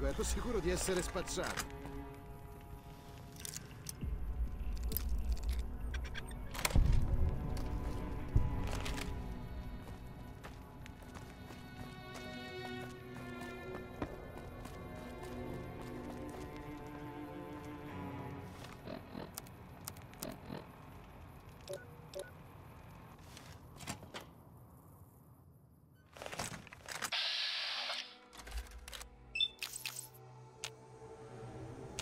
Amico, ero sicuro di essere spacciato.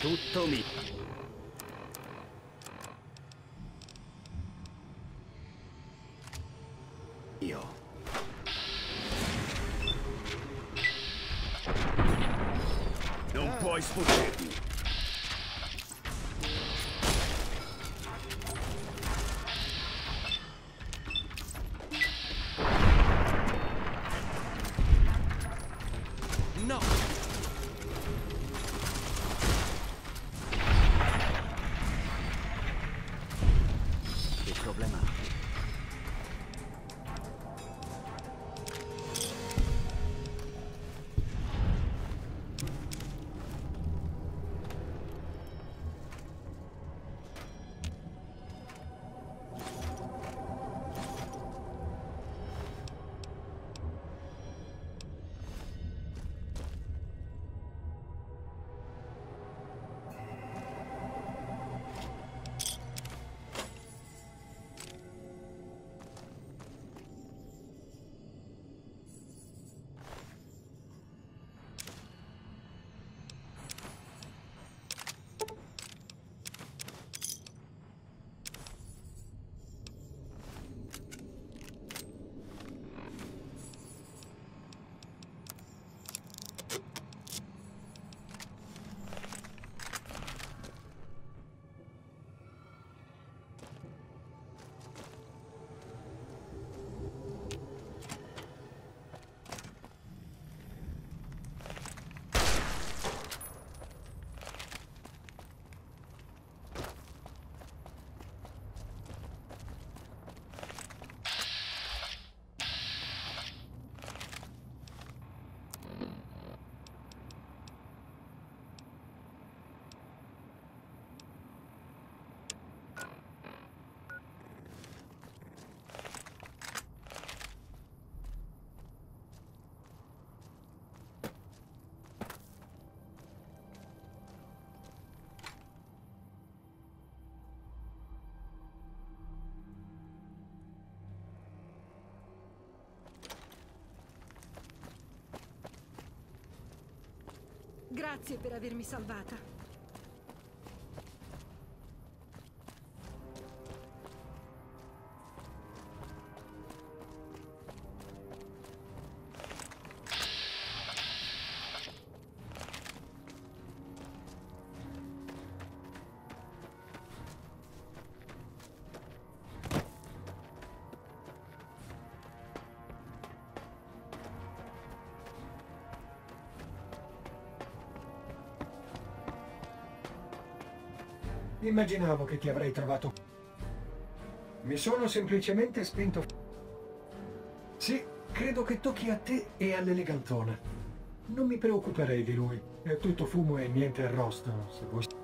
Tutto mio. Io. Non puoi sfuggirmi. No! Grazie per avermi salvata. Immaginavo che ti avrei trovato. Mi sono semplicemente spento. Sì, credo che tocchi a te e all'elegantona. Non mi preoccuperei di lui. È tutto fumo e niente arrosto, se vuoi.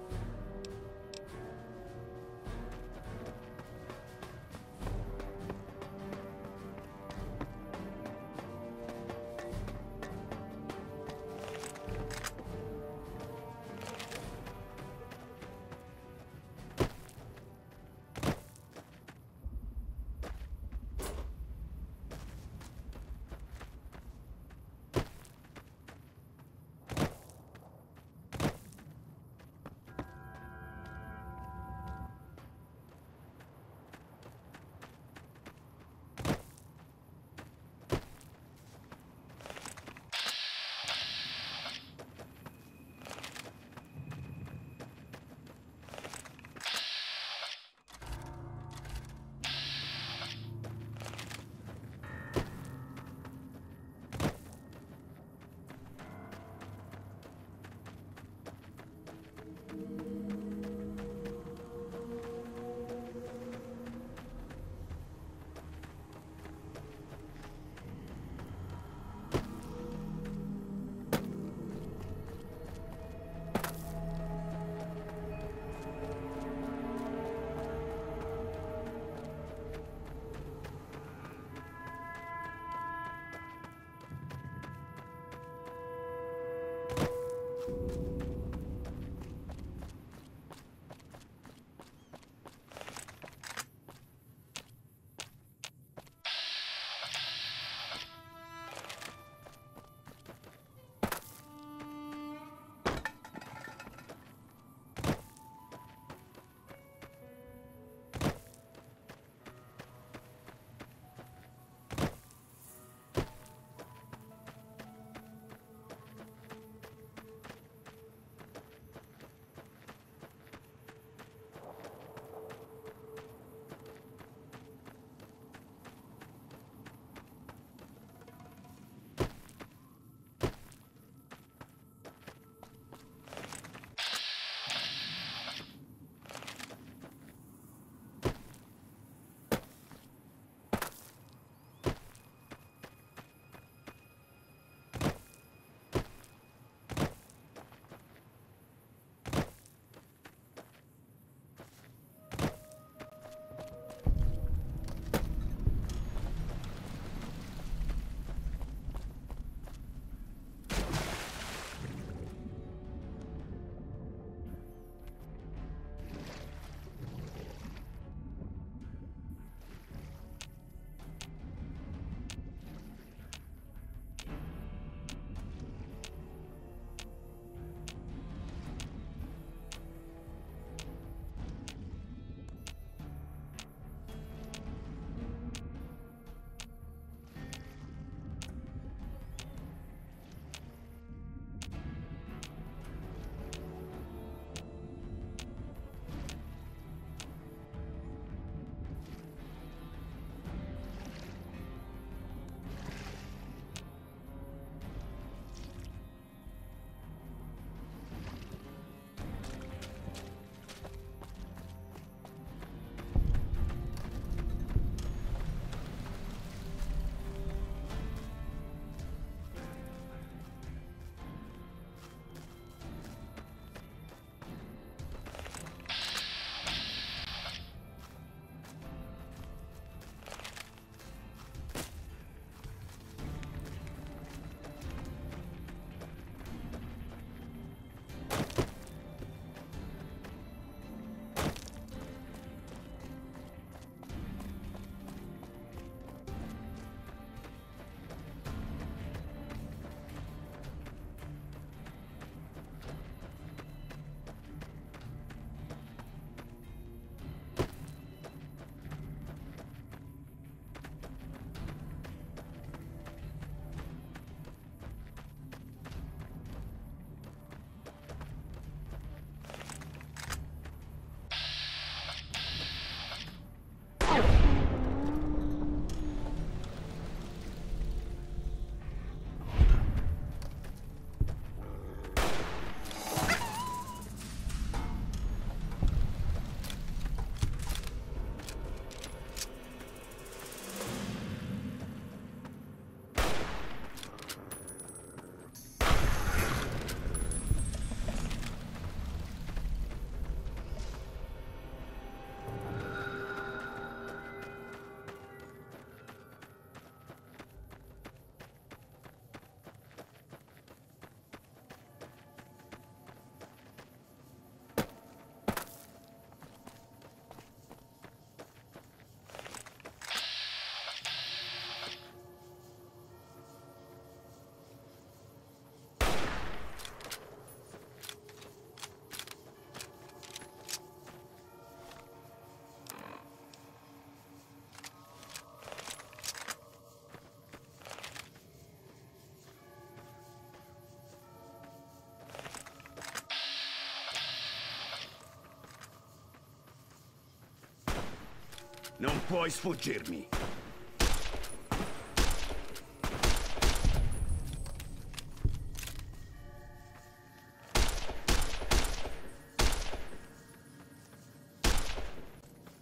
Non puoi sfuggirmi.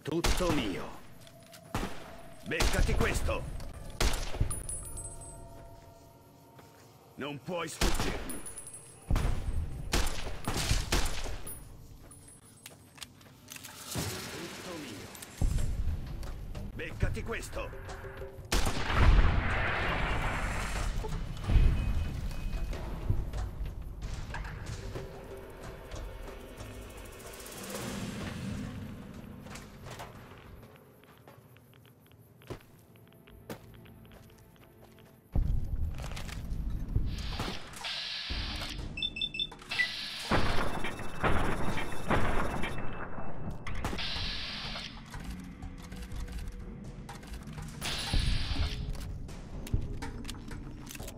Tutto mio. Beccati questo. Non puoi sfuggirmi. Questo.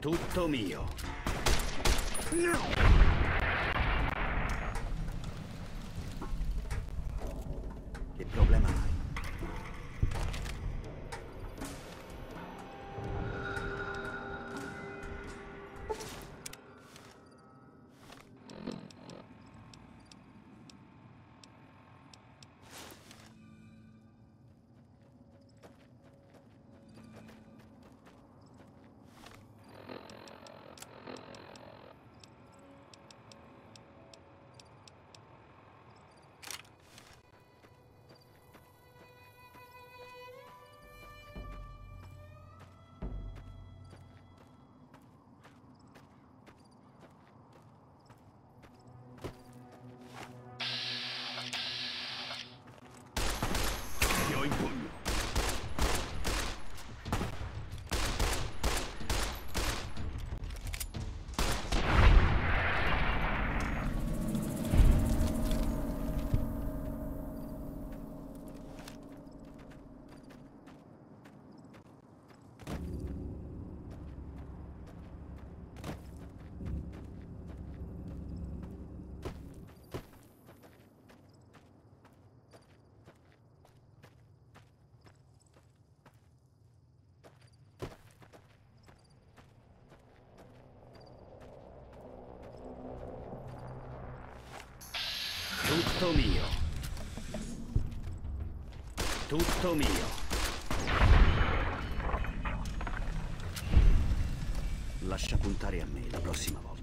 Tutto mio. Che Ti Tutto mio. Tutto mio. Lascia puntare a me la prossima volta.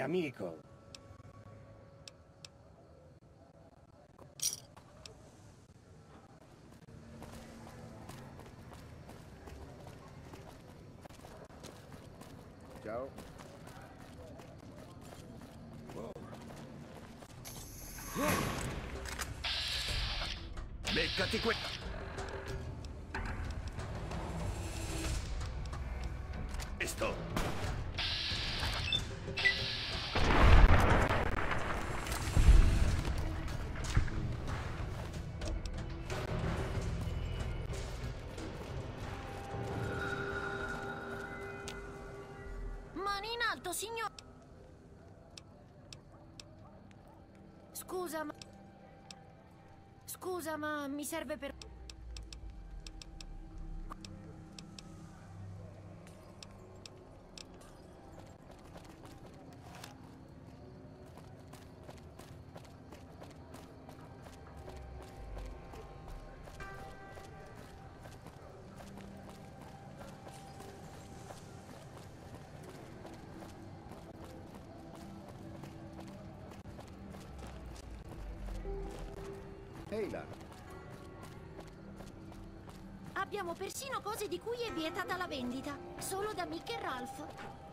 Amico. Ciao. Beccati que... Questo. Scusa, ma... Scusa, ma mi serve per... Là. Abbiamo persino cose di cui è vietata la vendita. Solo da Mick e Ralph.